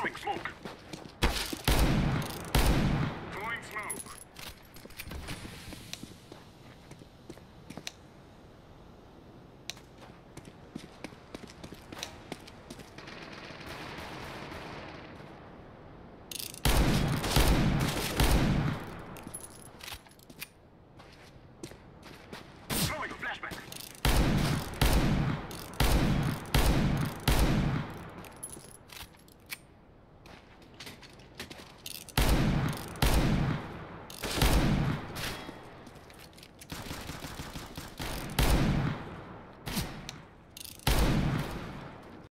Throwing smoke.